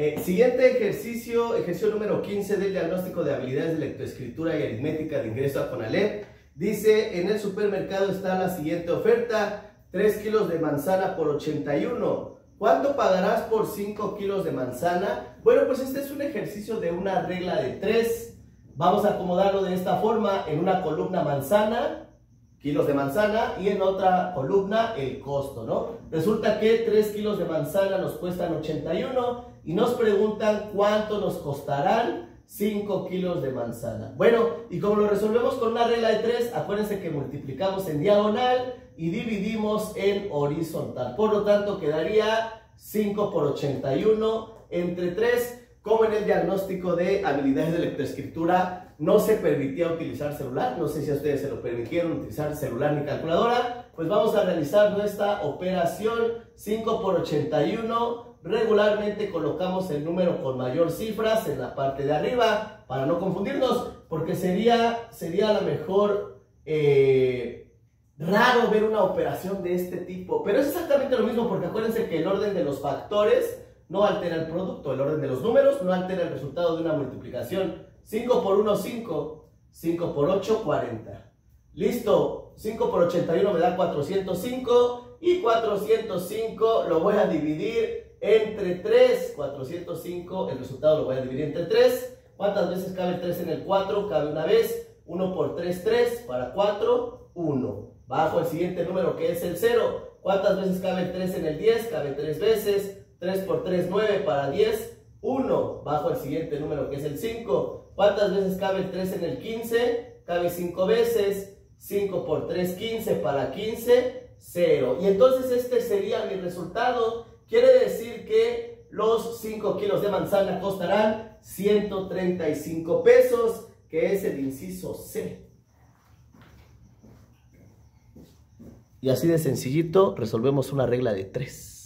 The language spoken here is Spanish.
Eh, siguiente ejercicio, ejercicio número 15 del diagnóstico de habilidades de lectoescritura y aritmética de ingreso a CONALEP. Dice, en el supermercado está la siguiente oferta, 3 kilos de manzana por 81. ¿Cuánto pagarás por 5 kilos de manzana? Bueno, pues este es un ejercicio de una regla de 3. Vamos a acomodarlo de esta forma, en una columna manzana, kilos de manzana y en otra columna el costo, ¿no? Resulta que 3 kilos de manzana nos cuestan 81 y nos preguntan cuánto nos costarán 5 kilos de manzana. Bueno, y como lo resolvemos con una regla de 3, acuérdense que multiplicamos en diagonal y dividimos en horizontal. Por lo tanto, quedaría 5 por 81 entre 3 como en el diagnóstico de habilidades de lectoescritura no se permitía utilizar celular, no sé si a ustedes se lo permitieron utilizar celular ni calculadora, pues vamos a realizar nuestra operación 5 por 81. Regularmente colocamos el número con mayor cifras en la parte de arriba para no confundirnos, porque sería, sería a lo mejor eh, raro ver una operación de este tipo, pero es exactamente lo mismo porque acuérdense que el orden de los factores no altera el producto, el orden de los números no altera el resultado de una multiplicación. 5 por 1, 5. 5 por 8, 40. Listo. 5 por 81 me da 405. Y 405 lo voy a dividir entre 3. 405, el resultado lo voy a dividir entre 3. ¿Cuántas veces cabe 3 en el 4? Cabe una vez. 1 por 3, 3. Para 4, 1. Bajo el siguiente número que es el 0. ¿Cuántas veces cabe 3 en el 10? Cabe 3 veces. 3 por 3, 9 para 10, 1. Bajo el siguiente número que es el 5. ¿Cuántas veces cabe el 3 en el 15? Cabe 5 veces. 5 por 3, 15 para 15, 0. Y entonces este sería mi resultado. Quiere decir que los 5 kilos de manzana costarán 135 pesos, que es el inciso C. Y así de sencillito resolvemos una regla de 3.